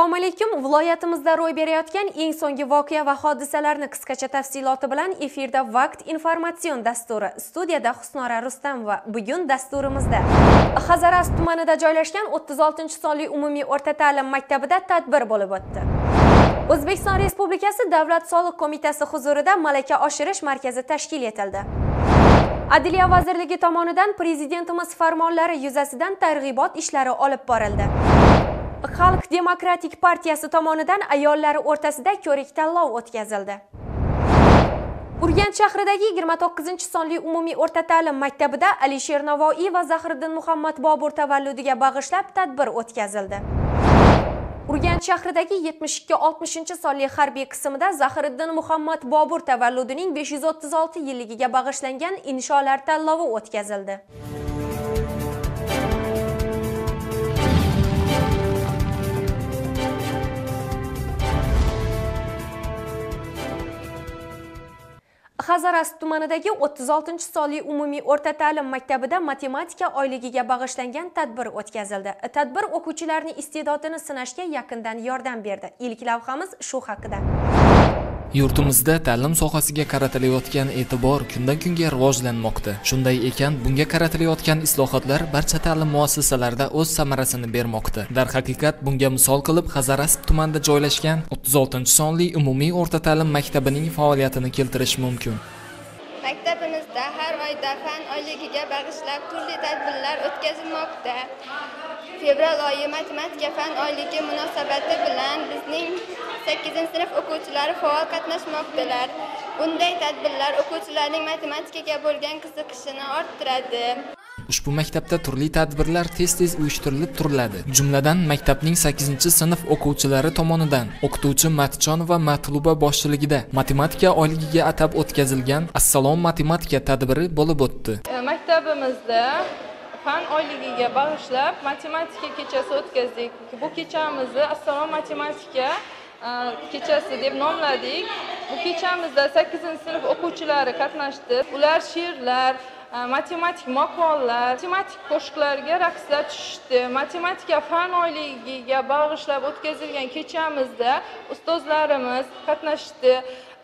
assalomu alaykum. Viloyatimizda ro'y berayotgan eng so'nggi voqea va hodisalarni qisqacha tafsiloti bilan efirda vaqt informatsion dasturi. Studiyada husnora rustamova bugun dasturimizda. Hazaras tumanida joylashgan 36 sonli umumiy o'rta ta'lim maktabida tadbir bo'lib o'tdi. O'zbekiston respublikasi davlat soliq qo'mitasi huzurida malaka oshirish markazi tashkil etildi. Adliya vazirligi tomonidan prezidentimiz farmonlari yuzasidan targ'ibot ishlari olib borildi. Xalq demokratik partiyasi tomonidan ayollar o'rtasida ko'rik tanlov o'tkazildi. Urganch shahridagi 29 sonli umumiy o'rta ta'lim maktabida alisher navoiy va Zahiriddin muhammad bobur tavalludiga bag'ishlab tadbir o'tkazildi. Urganch shahridagi 72-60 sonli harbiy qismida Zahiriddin muhammad bobur tavalludining 536 yilligiga bag'ishlangan insholar tanlovi o'tkazildi. Hazaras tumanidagi 36 sonli umumiy o'rta ta'lim maktabida matematika oyligiga bag'ishlangan tadbir o'tkazildi. Tadbir o'quvchilarning iste'dodini sinashga yaqindan yordam berdi. Ilk lavhamiz shu haqida. Yurtimizda ta'lim sohasiga qaratilayotgan e'tibor kundan kunga rivojlanmoqda. Shunday ekan, bunga qaratilayotgan islohotlar barcha ta'lim muassasalarida o'z samarasini bermoqda. Darhaqiqat, bunga misol qilib Hazarasp tumanida joylashgan 36-sonli umumiy o'rta ta'lim maktabining faoliyatini keltirish mumkin. Maktabimizda har oyda fan oyligiga bag'ishlab turli tadbirlar o'tkazilmoqda. Fevral oyi matematika fan oyligi munosabati bilan bizning 8-sinf o'quvchilari faol qatnashmoqdalar. Bunday tadbirlar o'quvchilarning matematikaga bo'lgan qiziqishini orttiradi. Ushbu maktabda turli tadbirlar tez-tez uyushtirilib turiladi. Jumladan, maktabning 8-sinf o'quvchilari tomonidan o'qituvchi Matchon va Matluba boshchiligida matematika oyligiga atab o'tkazilgan Assalom matematika tadbiri bo'lib o'tdi. Maktabimizda fan oyligiga bag'ishlab matematika kechasi o'tkazdik. Bu kechamizni Assalom matematika kechasi deb nomladik. Bu kechamizda 8-sinf o'quvchilari qatnashdi. Ular she'rlar, matematik maqollar, matematik qo'shiqlarga raqslar tushishdi. Matematika fan oyligiga bag'ishlab o'tkazilgan kechamizda ustozlarimiz qatnashdi.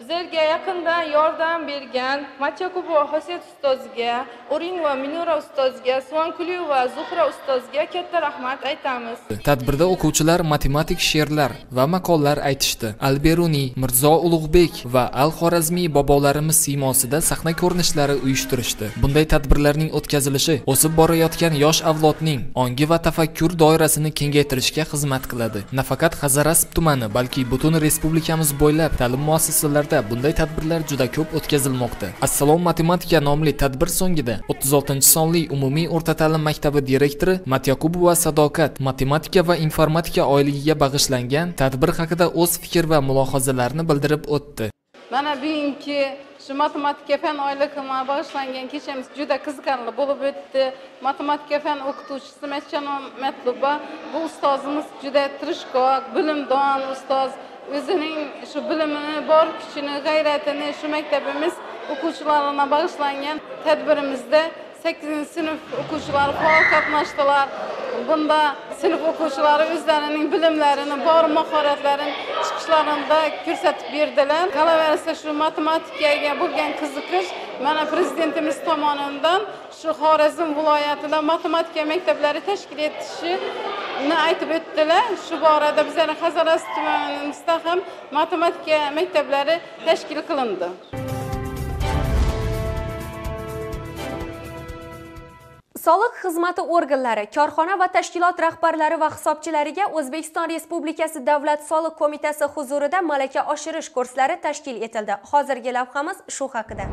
Bizlarga yaqindan yordam bergan matyakubo xosiyat ustozga urin va minura ustozga suvankuliy zuhra ustozga katta rahmat aytamiz. Tadbirda o'quvchilar matematik she'rlar va maqollar aytishdi. Alberuniy mirzo ulug'bek va al xorazmiy bobolarimiz siymosida sahna ko'rinishlari uyushtirishdi. Bunday tadbirlarning o'tkazilishi o'sib borayotgan yosh avlodning ongi va tafakkur doirasini kengaytirishga xizmat qiladi. Nafaqat hazarasp tumani balki butun respublikamiz bo'ylab ta'lim muassasalari shaharlarda bunday tadbirlar juda ko'p o'tkazilmoqda. Assalom matematika nomli tadbir so'ngida 36-sonli umumiy o'rta ta'lim maktabi direktori Matyaqubova Sadoqat matematika va informatika oyligiga bag'ishlangan tadbir haqida o'z fikr va mulohazalarini bildirib o'tdi. Mana bugungi shu matematika fan oyligiga bag'ishlangan kechamiz juda qiziqarli bo'lib o'tdi. Matematika fan o'qituvchisi Matchanon Matluba bu ustozimiz juda tirishqoq, bilimdon ustoz. O'zining shu bilimini bor kuchini g'ayratini shu maktabimiz o'quvchilarına bag'ishlangan tadbirimizda sakkizinchi sinf o'quvchilari faol qatnashdilar. Bunda sinf o'quvchilari o'zlarining bilimlarini bor mahoratlarini chiqishlarida ko'rsatib berdilar. Qolaversa shu matematikaga bo'lgan qiziqish mana prezidentimiz tomonidan shu xorazm viloyatida matematika maktablari tashkil ni aytib o'tdilar. Shu borada bizani hazaras tumanimizda ham matematika maktablari tashkil qilindi. Soliq xizmati organlari korxona va tashkilot rahbarlari va hisobchilariga o'zbekiston respublikasi davlat soliq qo'mitasi huzurida malaka oshirish kurslari tashkil etildi. Hozirgi lavhamiz shu haqida.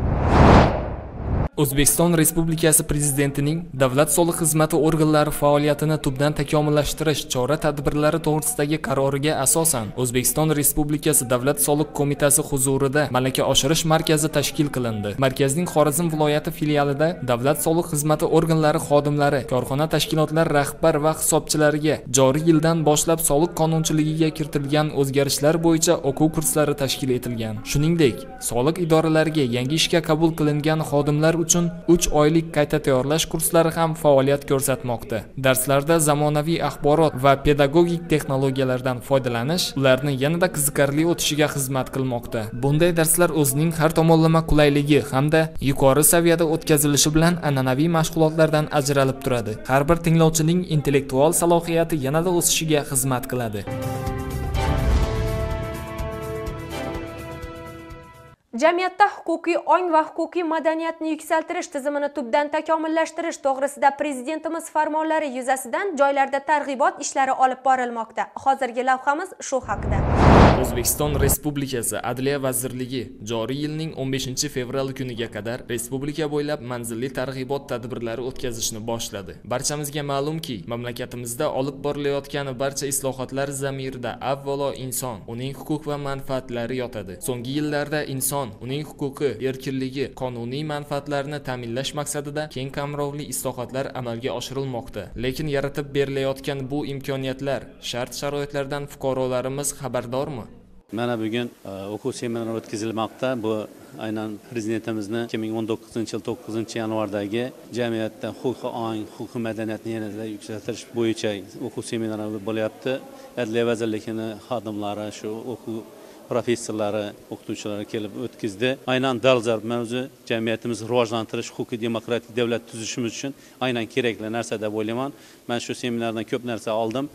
O'zbekiston Respublikasi Prezidentining davlat soliq xizmati organlari faoliyatini tubdan takomillashtirish chora-tadbirlari to'g'risidagi qaroriga asosan O'zbekiston Respublikasi Davlat soliq qo'mitasi huzurida malaka oshirish markazi tashkil qilindi. Markazning Xorazm viloyati filialida davlat soliq xizmati organlari xodimlari, korxona tashkilotlar rahbar va hisobchilariga joriy yildan boshlab soliq qonunchiligiga kiritilgan o'zgarishlar bo'yicha o'quv kurslari tashkil etilgan. Shuningdek, soliq idoralariga yangi ishga qabul qilingan xodimlar uchun 3 oylik qayta tayyorlash kurslari ham faoliyat ko'rsatmoqda. Darslarda zamonaviy axborot va pedagogik texnologiyalardan foydalanish ularni yanada qiziqarli o'tishiga xizmat qilmoqda. Bunday darslar o'zining har tomonlama qulayligi hamda yuqori saviyada o'tkazilishi bilan an'anaviy mashg'ulotlardan ajralib turadi. Har bir tinglovchining intellektual salohiyati yanada o'sishiga xizmat qiladi. Jamiyatda huquqiy ong va huquqiy madaniyatni yuksaltirish tizimini tubdan takomillashtirish to'g'risida prezidentimiz farmonlari yuzasidan joylarda targ'ibot ishlari olib borilmoqda. Hozirgi lavhamiz shu haqida. O'zbekiston respublikasi adliya vazirligi joriy yilning 15 fevral kuniga qadar respublika bo'ylab manzilli targ'ibot tadbirlari o'tkazishni boshladi. Barchamizga ma'lumki mamlakatimizda olib borilayotgan barcha islohotlar zamirida avvalo inson uning huquq va manfaatlari yotadi. So'nggi yillarda inson uning huquqi erkinligi qonuniy manfaatlarini ta'minlash maqsadida keng qamrovli islohotlar amalga oshirilmoqda. Lekin yaratib berilayotgan bu imkoniyatlar shart sharoitlardan fuqarolarimiz xabardormi? Mana bugun e, o'quv seminari o'tkazilmoqda. Bu aynan prezidentimizni ikki ming o'n to'qqizinchi yil to'qqizinchi yanvardagi jamiyatda huquqiy ong huquqiy madaniyatni yanada yuksaltirish bo'yicha o'quv seminari bo'lyapti. Adliya vazirligini xodimlari shu o'quv professorlari o'qituvchilari kelib o'tkazdi. Aynan dolzarb mavzu jamiyatimizni rivojlantirish huquqiy demokratik davlat tuzishimiz uchun aynan kerakli narsa deb o'ylayman. Man shu seminardan ko'p narsa oldim.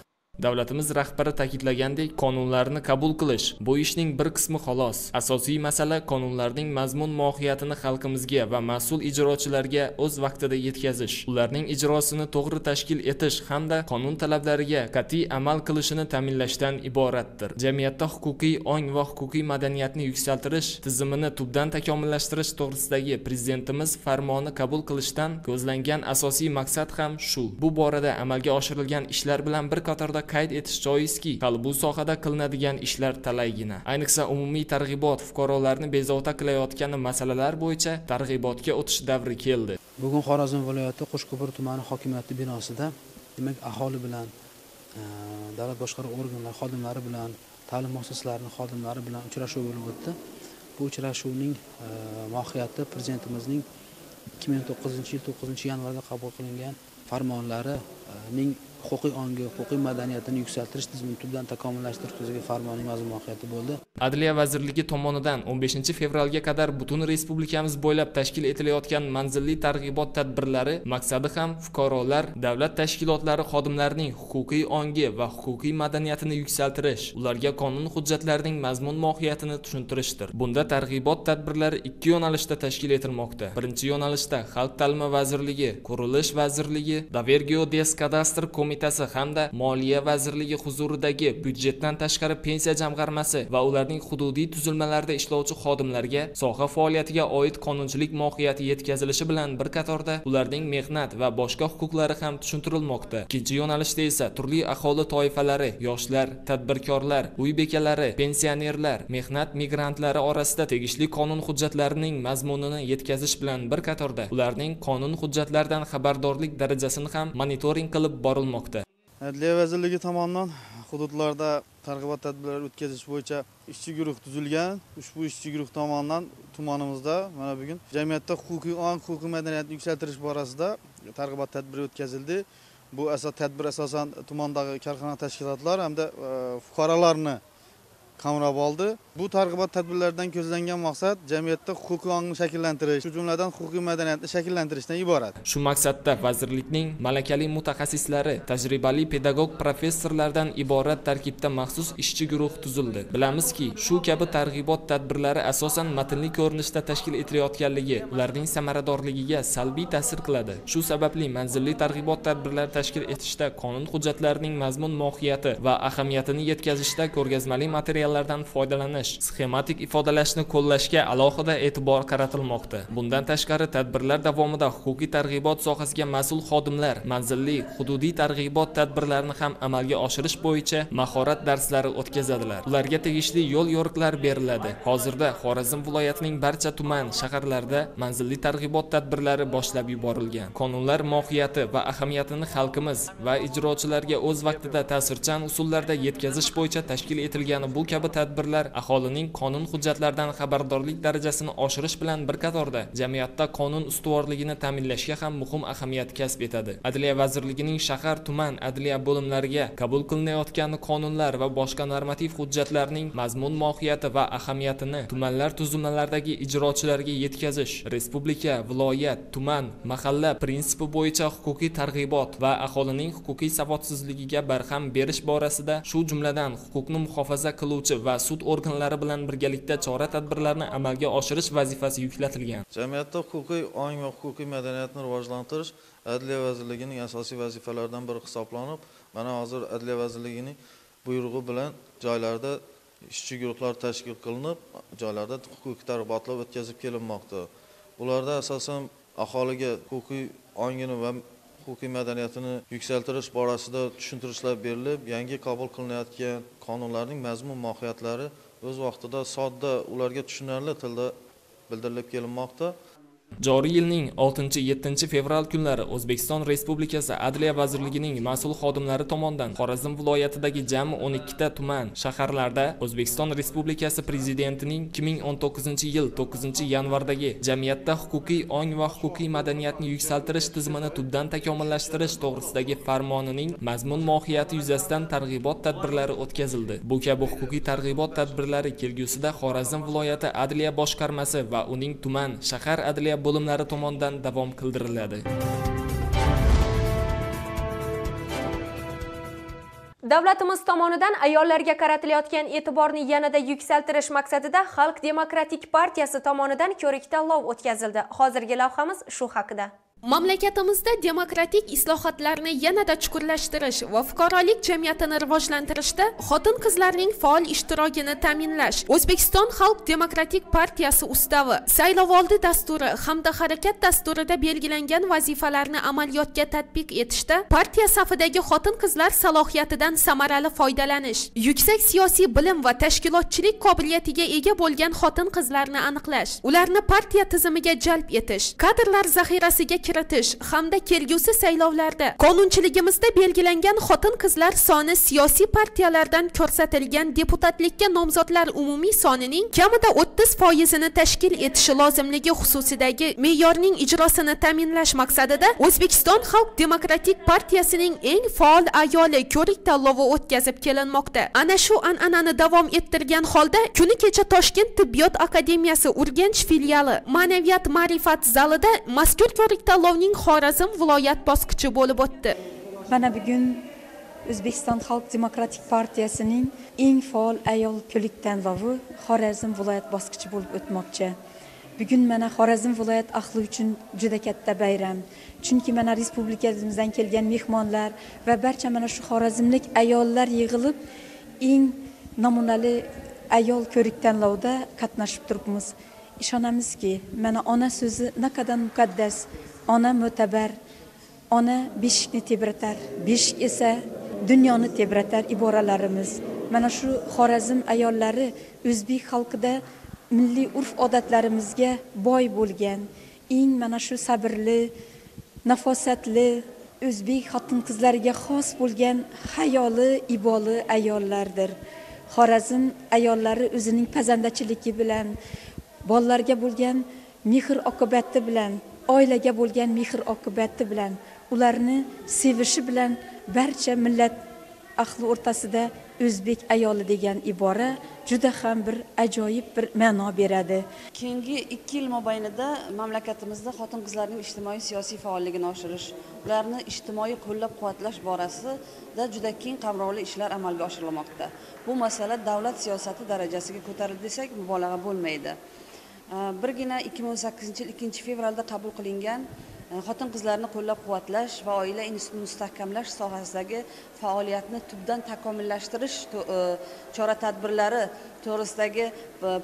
Davlatimiz rahbari ta'kidlagandek qonunlarni qabul qilish bu ishning bir qismi xolos. Asosiy masala qonunlarning mazmun mohiyatini xalqimizga va mas'ul ijrochilarga o'z vaqtida yetkazish. Ularning ijrosini to'g'ri tashkil etish hamda qonun talablariga qat'iy amal qilishini ta'minlashdan iboratdir. Jamiyatda huquqiy ong va huquqiy madaniyatni yuksaltirish tizimini tubdan takomillashtirish to'g'risidagi prezidentimiz farmoni qabul qilishdan ko'zlangan asosiy maqsad ham shu. Bu borada amalga oshirilgan ishlar bilan bir qatorda qayd etish joizki hali bu sohada qilinadigan ishlar talaygina. Ayniqsa umumiy targ'ibot fuqarolarni bezovta qilayotgan masalalar bo'yicha targ'ibotga o'tish davri keldi. Bugun xorazm viloyati qo'shko'pir tumani hokimiyati binosida demak aholi bilan e, davlat boshqaruv organlari xodimlari bilan ta'lim muassasalarining xodimlari bilan uchrashuv bo'lib o'tdi. Bu uchrashuvning e, mohiyati prezidentimizning ikki ming to'qqizinchi yil to'qqizinchi yanvarda qabul qilingan farmonlarining huquqiy ongi huquqiy madaniyatini yuksaltirish tizimini tubdan takomillashtirish to'g'risidagi farmonning mazmun mohiyati bo'ldi. Adliya vazirligi tomonidan 15 fevralga qadar butun respublikamiz bo'ylab tashkil etilayotgan manzilli targ'ibot tadbirlari maqsadi ham fuqarolar davlat tashkilotlari xodimlarining huquqiy ongi va huquqiy madaniyatini yuksaltirish ularga qonun hujjatlarining mazmun mohiyatini tushuntirishdir. Bunda targ'ibot tadbirlari ikki yo'nalishda tashkil etilmoqda. Birinchi yo'nalishda xalq ta'limi vazirligi qurilish vazirligi davergio des kadastr qo'mitasi hamda moliya vazirligi huzuridagi byudjetdan tashqari pensiya jamg'armasi va ularning hududiy tuzilmalarida ishlovchi xodimlarga soha faoliyatiga oid qonunchilik mohiyati yetkazilishi bilan bir qatorda ularning mehnat va boshqa huquqlari ham tushuntirilmoqda. Ikkinchi yo'nalishda esa turli aholi toifalari yoshlar tadbirkorlar uy bekalari pensionerlar mehnat migrantlari orasida tegishli qonun hujjatlarining mazmunini yetkazish bilan bir qatorda ularning qonun hujjatlaridan xabardorlik darajasini ham monitoring qilib borilmoqda. olunmaqda. Ədliyyə Vəzirliyi tamamdan hududlarda tərqibat tədbirləri ötkəziş boyunca işçi qrup düzülgən. Ushbu işçi qrup tomonidan tumanimizda mana bugun jamiyatda huquqiy ong, huquqiy madaniyatni yuksaltirish borasida targ'ibot tadbiri o'tkazildi. Bu asas tadbir asosan tumandagi korxona tashkilotlari hamda e, fuqarolarni qamrab oldi. Bu targ'ibot tadbirlaridan ko'zlangan maqsad jamiyatda huquqiy ongni shakllantirish shu jumladan huquqiy madaniyatni shakllantirishdan iborat. Shu maqsadda vazirlikning malakali mutaxassislari tajribali pedagog professorlardan iborat tarkibda maxsus ishchi guruh tuzildi. Bilamizki shu kabi targ'ibot tadbirlari asosan matnli ko'rinishda tashkil etilayotganligi ularning samaradorligiga salbiy ta'sir qiladi. Shu sababli manzilli targ'ibot tadbirlari tashkil etishda qonun hujjatlarining mazmun mohiyati va ahamiyatini yetkazishda ko'rgazmali material materiallardan foydalanish sxematik ifodalashni qo'llashga alohida e'tibor qaratilmoqda. Bundan tashqari tadbirlar davomida huquqiy targ'ibot sohasiga mas'ul xodimlar manzilli hududiy targ'ibot tadbirlarini ham amalga oshirish bo'yicha mahorat darslari o'tkazadilar. Ularga tegishli yo'l yo'riqlar beriladi. Hozirda xorazm viloyatining barcha tuman shaharlarida manzilli targ'ibot tadbirlari boshlab yuborilgan. Qonunlar mohiyati va ahamiyatini xalqimiz va ijrochilarga o'z vaqtida ta'sirchan usullarda yetkazish bo'yicha tashkil etilgani bu kabi kabi tadbirlar aholining qonun hujjatlaridan xabardorlik darajasini oshirish bilan bir qatorda jamiyatda qonun ustuvorligini ta'minlashga ham muhim ahamiyat kasb etadi. Adliya vazirligining shahar tuman adliya bo'limlariga qabul qilinayotgan qonunlar va boshqa normativ hujjatlarning mazmun mohiyati va ahamiyatini tumanlar tuzilmalaridagi ijrochilarga yetkazish respublika viloyat tuman mahalla prinsipi bo'yicha huquqiy targ'ibot va aholining huquqiy savodsizligiga barham berish borasida shu jumladan huquqni muhofaza qiluvchi va sud organlari bilan birgalikda chora tadbirlarni amalga oshirish vazifasi yuklatilgan. Jamiyatda huquqiy ong va huquqiy madaniyatni rivojlantirish adliya vazirligining asosiy vazifalaridan biri hisoblanib mana hozir adliya vazirligining buyrug'i bilan joylarda ishchi guruhlar tashkil qilinib joylarda huquqiy targ'ibotlar o'tkazib kelinmoqda. Ularda asosan aholiga huquqiy ongini va huquqiy madaniyatini yuksaltirish borasida tushuntirishlar berilib yangi qabul qilinayotgan qonunlarning mazmun mohiyatlari o'z vaqtida sodda ularga tushunarli tilda bildirilib kelinmoqda. Joriy yilning 6-7 fevral kunlari o'zbekiston respublikasi adliya vazirligining mas'ul xodimlari tomonidan xorazm viloyatidagi jami 12 ta tuman shaharlarda o'zbekiston respublikasi prezidentining 2019 yil 9 yanvardagi jamiyatda huquqiy ong va huquqiy madaniyatni yuksaltirish tizimini tubdan takomillashtirish to'g'risidagi farmonining mazmun mohiyati yuzasidan targ'ibot tadbirlari o'tkazildi. Bu kabi huquqiy targ'ibot tadbirlari kelgusida xorazm viloyati adliya boshqarmasi va uning tuman shahar adliya bo'limlari tomonidan davom qildiriladi Davlatimiz tomonidan ayollarga qaratilayotgan e'tiborni yanada yuksaltirish maqsadida Xalq demokratik partiyasi tomonidan ko'rik-tanlov o'tkazildi. Hozirgi lavhamiz shu haqida. Mamlakatimizda demokratik islohotlarni yanada chuqurlashtirish va fuqarolik jamiyatini rivojlantirishda xotin-qizlarning faol ishtirokini ta'minlash. O'zbekiston Xalq demokratik partiyasi ustavi saylovoldi dasturi hamda harakat dasturida belgilangan vazifalarni amaliyotga tatbiq etishda partiya safidagi xotin-qizlar salohiyatidan samarali foydalanish, yuksak siyosiy bilim va tashkilotchilik qobiliyatiga ega bo'lgan xotin-qizlarni aniqlash, ularni partiya tizimiga jalb etish, kadrlar zaxirasiga kiritish hamda kelgusi saylovlarda qonunchiligimizda belgilangan xotin-qizlar soni siyosiy partiyalardan ko'rsatilgan deputatlikka nomzodlar umumiy sonining kamida 30 foizini tashkil etishi lozimligi xususidagi me'yorning ijrosini ta'minlash maqsadida O'zbekiston Xalq demokratik partiyasining eng faol ayoli ko'rik tanlovi o'tkazib kelinmoqda. Ana shu an'anani davom ettirgan holda kuni kecha Toshkent tibbiyot akademiyasi Urganch filiali Ma'naviyat ma'rifat zalida mazkur ko'rik tanlovning Xorazm viloyat bosqichi bo'lib o'tdi. Mana bugun O'zbekiston Xalq Demokratik partiyasining eng faol ayol ko'lik tanlovi Xorazm viloyat bosqichi bo'lib o'tmoqchi. Bugun mana Xorazm viloyat ahli uchun juda katta bayram. Chunki mana respublikamizdan kelgan mehmonlar va barcha mana shu xorazmlik ayollar yig'ilib eng namunali ayol ko'rik tanlovida qatnashib turibmiz. Ishonamizki, mana ona so'zi naqadar muqaddas, ona mo'tabar, ona beshikni tebratar, beshik esa dunyoni tebratar iboralarimiz. Mana shu Xorazm ayollari o'zbek xalqida milliy urf odatlarimizga boy bo'lgan, eng mana shu sabrli, nafosatli o'zbek xotin-qizlariga xos bo'lgan hayoli, iboli ayollardir. Xorazm ayollari o'zining pazandachiligi bilan, bolalarga bo'lgan mehr oqibati bilan, oilaga bo'lgan mehr oqibati bilan, ularni sevishi bilan barcha millat ahli o'rtasida o'zbek ayoli degan ibora juda ham bir ajoyib bir ma'no beradi. Keyingi 2 yil mobaynida mamlakatimizda xotin-qizlarning ijtimoiy siyosiy faolligini oshirish, ularni ijtimoiy qo'llab-quvvatlash borasida juda keng qamrovli ishlar amalga oshirilmoqda. Bu masala davlat siyosati darajasiga ko'tarildi desak mubolag'a bo'lmaydi. Birgina 2018 yil 2 fevralda qabul qilingan e, xotin qizlarni qo'llab quvvatlash va oila institutini mustahkamlash sohasidagi faoliyatni tubdan takomillashtirish e, chora tadbirlari to'g'risidagi e,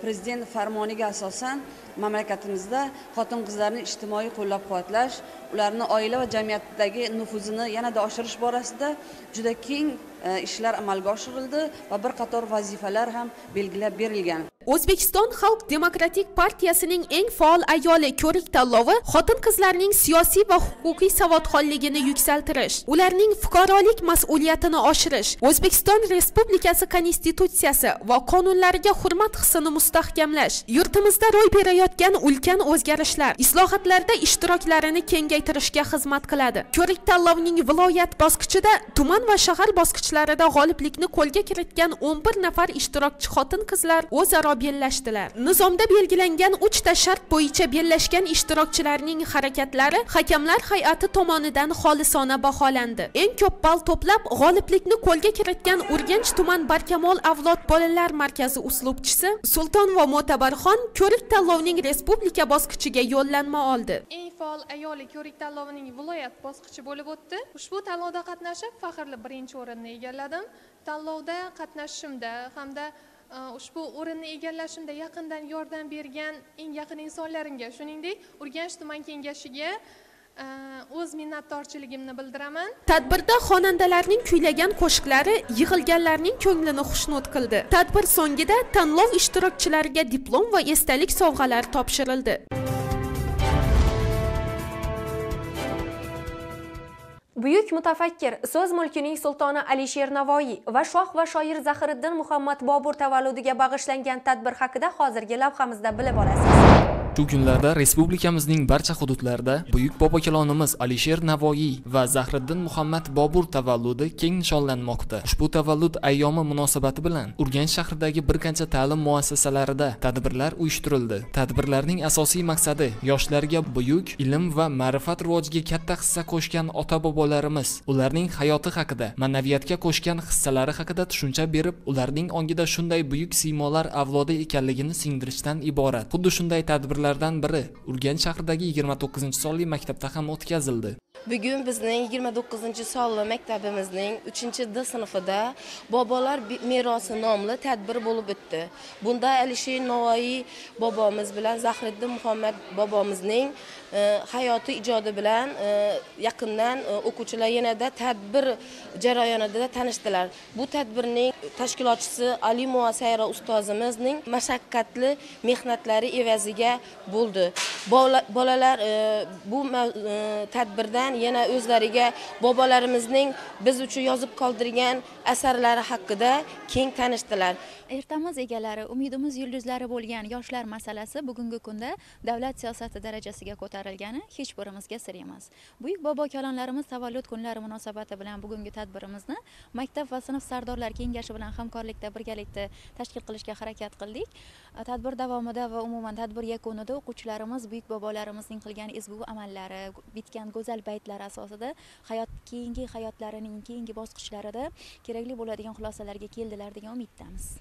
prezident farmoniga asosan mamlakatimizda xotin qizlarni ijtimoiy qo'llab quvvatlash ularni oila va jamiyatdagi nufuzini yanada oshirish borasida juda keng e, ishlar amalga oshirildi va bir qator vazifalar ham belgilab berilgan. O'zbekiston xalq demokratik partiyasining eng faol ayoli ko'rik tanlovi xotin qizlarning siyosiy va huquqiy savodxonligini yuksaltirish ularning fuqarolik mas'uliyatini oshirish o'zbekiston respublikasi konstitutsiyasi va qonunlariga hurmat hissini mustahkamlash yurtimizda ro'y berayotgan ulkan o'zgarishlar islohotlarda ishtiroklarini kengaytirishga xizmat qiladi. Ko'rik tanlovining viloyat bosqichida tuman va shahar bosqichlarida g'oliblikni qo'lga kiritgan 11 nafar ishtirokchi xotin qizlar o'zaro bellashdilar. Nizomda belgilangan 3 ta shart bo'yicha bellashgan ishtirokchilarning harakatlari hakamlar hay'ati tomonidan xolisona baholandi. Eng ko'p ball to'plab g'oliblikni qo'lga kiritgan urganch tuman barkamol avlod bolalar markazi uslubchisi sulton va mo'tabarxon ko'rik tanlovining respublika bosqichiga yo'llanma oldi. Eng faol ayoli ko'rik tanlovining viloyat bosqichi bo'lib o'tdi. Ushbu tanlovda qatnashib faxrli birinchi o'rinni egalladim. Tanlovda qatnashishimda hamda e, ushbu o'rinni egallashimda yaqindan yordam bergan eng yaqin insonlarimga shuningdek urganch tuman kengashiga o'z minnatdorchiligimni bildiraman. Tadbirda xonandalarning kuylagan qo'shiqlari yig'ilganlarning ko'nglini xushnud qildi. Tadbir so'ngida tanlov ishtirokchilariga diplom va esdalik sovg'alar topshirildi. Buyuk mutafakkir so'z mulkining sultoni alisher navoiy va shoh va shoir zahiriddin muhammad bobur tavalludiga bag'ishlangan tadbir haqida hozirgi lavhamizda bilib olasiz shu kunlarda respublikamizning barcha hududlarida buyuk bobokalonimiz alisher navoiy va zahriddin muhammad bobur tavalludi keng nishonlanmoqda. Ushbu tavallud ayyomi munosabati bilan urganch shahridagi bir qancha ta'lim muassasalarida tadbirlar uyushtirildi. Tadbirlarning asosiy maqsadi yoshlarga buyuk ilm va ma'rifat rivojiga katta hissa qo'shgan ota bobolarimiz ularning hayoti haqida ma'naviyatga qo'shgan hissalari haqida tushuncha berib ularning ongida shunday buyuk siymolar avlodi ekanligini singdirishdan iborat. Xuddi shunday tadbirlar tadbirlardan biri. Urganch shahridagi 29 sonli maktabda ham o'tkazildi. Bugun bizning 29 sonli maktabimizning 3 d sinfida bobolar merosi nomli tadbir bo'lib o'tdi. Bunda alisher navoiy bobomiz bilan zahriddin muhammad bobomizning e, hayoti ijodi bilan e, yaqindan e, o'quvchilar yanada tadbir jarayonida tanishdilar. Bu tadbirning tashkilotchisi ali muasayra ustozimizning mashaqqatli mehnatlari evaziga bo'ldi. Bolalar e, bu e, tadbirdan yana o'zlariga bobolarimizning biz uchun yozib qoldirgan asarlari haqida keng tanishdilar. Ertamiz egalari umidimiz yulduzlari bo'lgan yoshlar masalasi bugungi kunda davlat siyosati darajasiga ko'tarilgani hech birimizga sir emas. Buyuk bobo kalonlarimiz tavallud kunlari munosabati bilan bugungi tadbirimizni maktab va sinf sardorlar kengashi bilan hamkorlikda birgalikda tashkil qilishga harakat qildik. Tadbir davomida va umuman tadbir yakunida o'quvchilarimiz buyuk bobolarimizning qilgan ezgu amallari bitgan go'zal baytlari asosida hayot keyingi hayotlarining keyingi bosqichlarida kerakli bo'ladigan xulosalarga keldilar degan umiddamiz.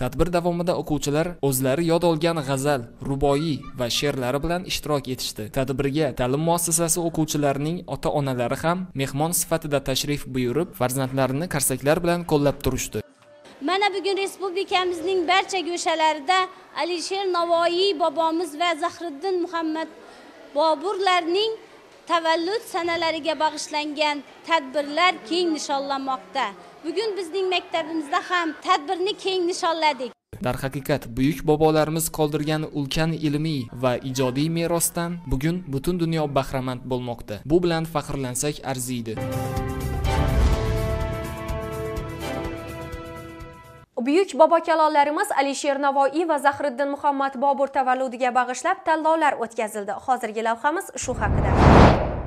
Tadbir davomida o'quvchilar o'zlari yod olgan g'azal ruboiy va she'rlari bilan ishtirok etishdi. Tadbirga ta'lim muassasasi o'quvchilarining ota onalari ham mehmon sifatida tashrif buyurib farzandlarini qarsaklar bilan qo'llab turishdi. Mana bugun respublikamizning barcha go'shalarida alisher navoiy bobomiz va zahriddin muhammad boburlarning tavallud sanalariga bag'ishlangan tadbirlar keng nishonlanmoqda. Bugun bizning maktabimizda ham tadbirni keng nishonladik. Darhaqiqat buyuk bobolarimiz qoldirgan ulkan ilmiy va ijodiy merosdan bugun butun dunyo bahramand bo'lmoqda. Bu bilan faxrlansak arziydi. Buyuk bobokalonlarimiz alisher navoiy va zahriddin muhammad bobur tavalludiga bag'ishlab tanlovlar o'tkazildi. Hozirgi lavhamiz shu haqida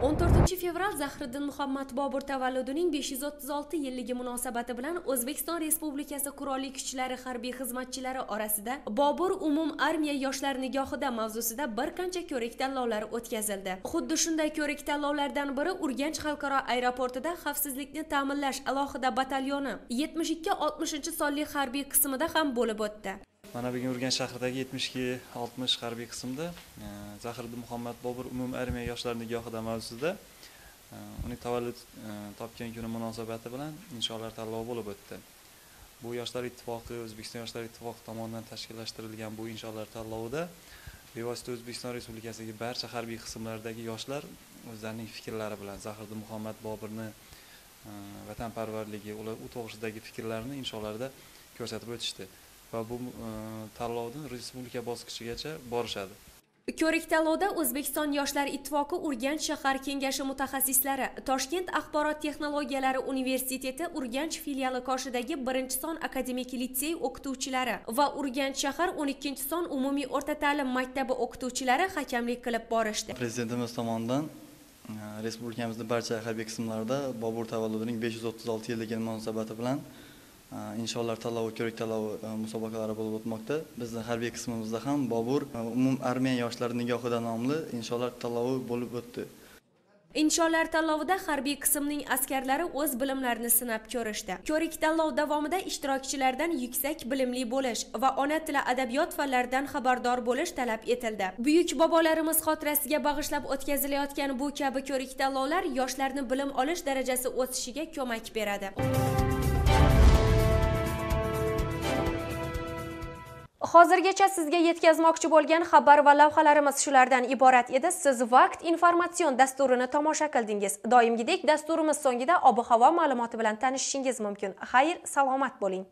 14 fevral zahriddin muhammad bobur tavalludining 536 yilligi munosabati bilan o'zbekiston respublikasi qurolli kuchlari harbiy xizmatchilari orasida bobur umum armiya yoshlar nigohida mavzusida bir qancha ko'rik tanlovlar o'tkazildi. Xuddi shunday ko'rik tanlovlardan biri urganch xalqaro aeroportida xavfsizlikni ta'minlash alohida batalyoni 72-60 sonli harbiy qismida ham bo'lib o'tdi. Mana bugun urganch shahridagi yetmishki oltmish harbiy qismda e, zahiriddin muhammad bobur umum armiya yoshlar nigohida mavzusida e, uning tavallud e, topgan kuni munosabati bilan insholar tanlovi bo'lib o'tdi. Bu yoshlar ittifoqi o'zbekiston yoshlar ittifoqi tomonidan tashkillashtirilgan bu insholar tanlovida bevosita o'zbekiston respublikasidagi barcha harbiy qismlardagi yoshlar o'zlarining fikrlari bilan zahiriddin muhammad boburni vatanparvarligi ular u to'g'risidagi fikrlarini insholarda ko'rsatib o'tishdi. Va bu e, tanlovdan respublika bosqichigacha borishadi. Ko'rik tanlovda o'zbekiston yoshlar ittifoqi urganch shahar kengashi mutaxassislari toshkent axborot texnologiyalari universiteti urganch filiali qoshidagi birinchi son akademik litsey o'qituvchilari va urganch shahar 12 son umumiy o'rta ta'lim maktabi o'qituvchilari hakamlik qilib borishdi. Prezidentimiz tomonidan e, respublikamizning barcha harbiy qismlarida bobur tavalludining 536 yilligi munosabati bilan inshaalloh tanlovi ko'rik tanlovi musobaqalari bo'lib o'tmoqda bizni harbiy qismimizda ham bobur umum armiya yoshlari nigohida nomli inshaalloh tanlovi bo'lib o'tdi insholar tanlovida harbiy qismning askarlari o'z bilimlarini sinab ko'rishdi ko'rik tanlov davomida ishtirokchilardan yuksak bilimli bo'lish va ona tili adabiyot fanlaridan xabardor bo'lish talab etildi buyuk bobolarimiz xotirasiga bag'ishlab o'tkazilayotgan bu kabi ko'rik tanlovlar yoshlarni bilim olish darajasi o'sishiga ko'mak beradi. Hozirgacha sizga yetkazmoqchi bo'lgan xabar va lavhalarimiz shulardan iborat edi. Siz vaqt informatsion dasturini tomosha qildingiz. Doimgidek dasturimiz so'ngida ob havo ma'lumoti bilan tanishishingiz mumkin. Xayr salomat bo'ling.